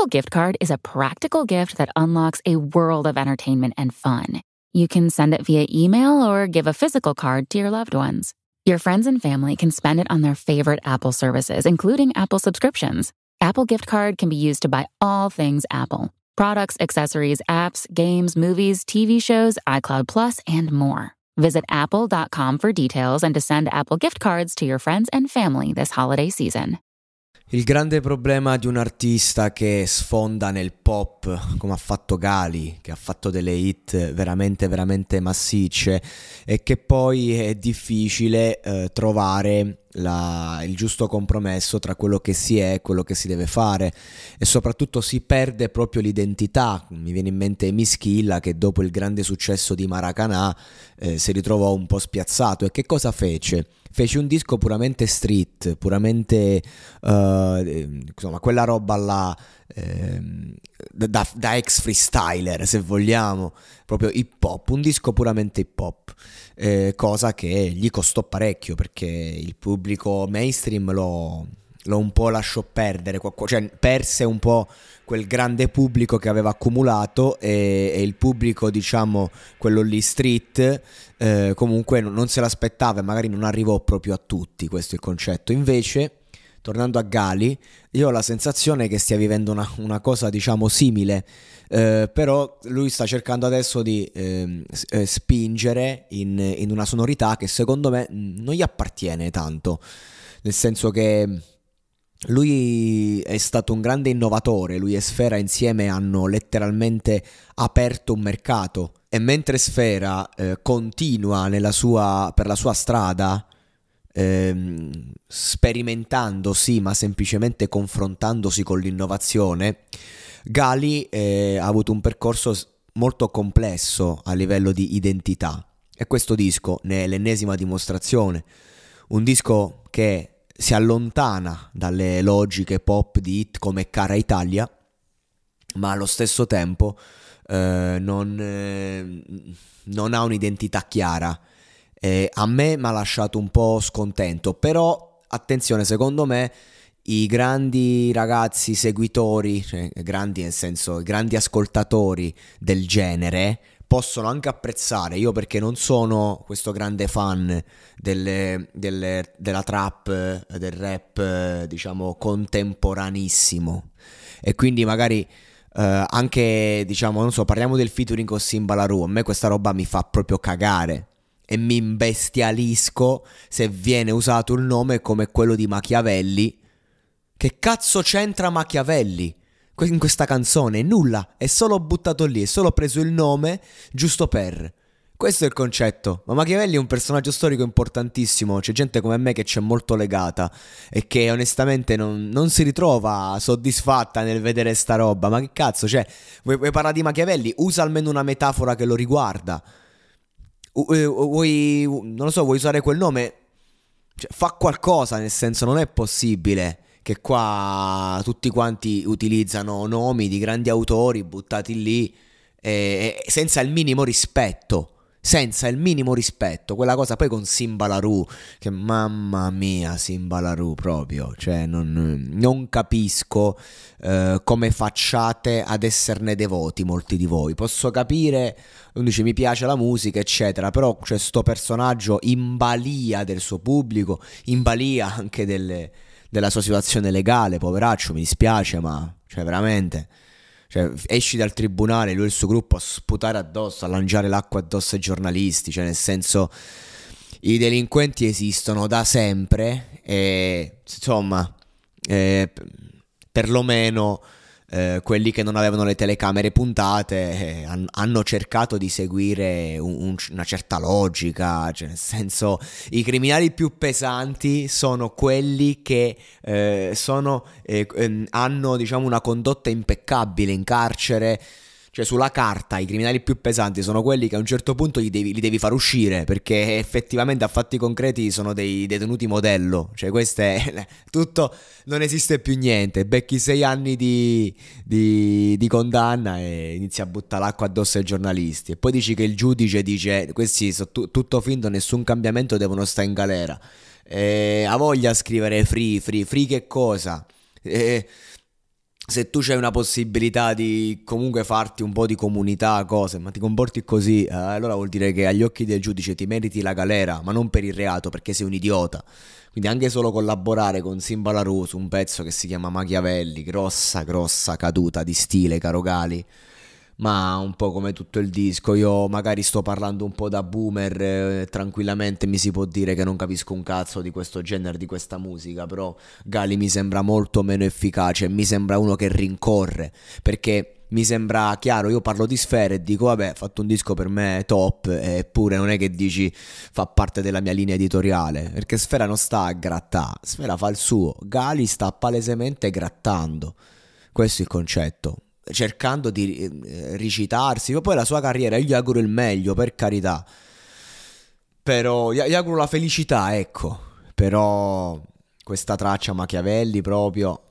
Apple Gift Card is a practical gift that unlocks a world of entertainment and fun. You can send it via email or give a physical card to your loved ones. Your friends and family can spend it on their favorite Apple services, including Apple subscriptions. Apple Gift Card can be used to buy all things Apple products, accessories, apps, games, movies, TV shows, iCloud Plus, and more. Visit apple.com for details and to send Apple gift cards to your friends and family this holiday season. Il grande problema di un artista che sfonda nel pop, come ha fatto Gali, che ha fatto delle hit veramente, veramente massicce, è che poi è difficile eh, trovare la, il giusto compromesso tra quello che si è e quello che si deve fare e soprattutto si perde proprio l'identità. Mi viene in mente Mischilla che dopo il grande successo di Maracanã eh, si ritrovò un po' spiazzato e che cosa fece? Fece un disco puramente street, puramente uh, insomma quella roba là eh, da, da ex freestyler se vogliamo, proprio hip hop, un disco puramente hip hop eh, cosa che gli costò parecchio perché il pubblico mainstream lo, lo un po' lasciò perdere, cioè perse un po' quel grande pubblico che aveva accumulato e, e il pubblico, diciamo, quello lì street, eh, comunque non se l'aspettava e magari non arrivò proprio a tutti, questo è il concetto. Invece tornando a Gali, io ho la sensazione che stia vivendo una, una cosa diciamo simile, eh, però lui sta cercando adesso di eh, spingere in, in, una sonorità che secondo me non gli appartiene tanto, nel senso che lui è stato un grande innovatore, lui e Sfera insieme hanno letteralmente aperto un mercato e mentre Sfera eh, continua sua, per la sua strada, ehm, sperimentando sì, ma semplicemente confrontandosi con l'innovazione, Gali eh, ha avuto un percorso molto complesso a livello di identità e questo disco ne è l'ennesima dimostrazione. Un disco che si allontana dalle logiche pop di hit come Cara Italia, ma allo stesso tempo eh, non, eh, non ha un'identità chiara. Eh, a me mi ha lasciato un po' scontento, però attenzione, secondo me i grandi ragazzi seguitori, cioè grandi nel senso, i grandi ascoltatori del genere possono anche apprezzare, io perché non sono questo grande fan delle, delle, della trap, del rap, diciamo, contemporanissimo. E quindi magari eh, anche, diciamo, non so, parliamo del featuring con Simbalaru, a me questa roba mi fa proprio cagare e mi imbestialisco se viene usato il nome come quello di Machiavelli. Che cazzo c'entra Machiavelli in questa canzone? Nulla, è solo buttato lì, è solo preso il nome giusto per. Questo è il concetto. Ma Machiavelli è un personaggio storico importantissimo. C'è gente come me che c'è molto legata e che onestamente non, non si ritrova soddisfatta nel vedere sta roba. Ma che cazzo, cioè, vuoi, vuoi parlare di Machiavelli? Usa almeno una metafora che lo riguarda. Eh, vuoi, non lo so, vuoi usare quel nome? Cioè, fa qualcosa, nel senso non è possibile che qua tutti quanti utilizzano nomi di grandi autori buttati lì eh, senza il minimo rispetto senza il minimo rispetto. Quella cosa poi con Simbalaru, che mamma mia, Simbalaru proprio, cioè non, non capisco eh, come facciate ad esserne devoti molti di voi. Posso capire, dice mi piace la musica, eccetera, però c'è sto personaggio in balia del suo pubblico, in balia anche delle, della sua situazione legale, poveraccio, mi dispiace, ma cioè veramente. Cioè, esci dal tribunale, lui e il suo gruppo a sputare addosso, a lanciare l'acqua addosso ai giornalisti, cioè nel senso i delinquenti esistono da sempre e insomma, eh, perlomeno eh, quelli che non avevano le telecamere puntate eh, han, hanno cercato di seguire un, un, una certa logica, cioè nel senso i criminali più pesanti sono quelli che eh, sono, eh, ehm, hanno diciamo una condotta impeccabile in carcere cioè, sulla carta i criminali più pesanti sono quelli che a un certo punto li devi, li devi far uscire perché effettivamente a fatti concreti sono dei detenuti modello. Cioè, questo è tutto, non esiste più niente. Becchi sei anni di, di, di condanna e inizi a buttare l'acqua addosso ai giornalisti. E poi dici che il giudice dice: Questi sono tutto finto, nessun cambiamento, devono stare in galera. E ha voglia a scrivere free, free, free che cosa? E se tu c'hai una possibilità di comunque farti un po' di comunità, cose, ma ti comporti così, eh, allora vuol dire che agli occhi del giudice ti meriti la galera, ma non per il reato, perché sei un idiota. Quindi anche solo collaborare con Simba Larue su un pezzo che si chiama Machiavelli, grossa, grossa caduta di stile, caro Gali ma un po' come tutto il disco. Io magari sto parlando un po' da boomer, eh, tranquillamente mi si può dire che non capisco un cazzo di questo genere, di questa musica, però Gali mi sembra molto meno efficace, mi sembra uno che rincorre, perché mi sembra chiaro, io parlo di sfere e dico vabbè, ho fatto un disco per me top, eppure non è che dici fa parte della mia linea editoriale, perché Sfera non sta a grattare, Sfera fa il suo, Gali sta palesemente grattando. Questo è il concetto cercando di eh, ricitarsi. Poi la sua carriera, io gli auguro il meglio, per carità. Però gli auguro la felicità, ecco. Però questa traccia Machiavelli proprio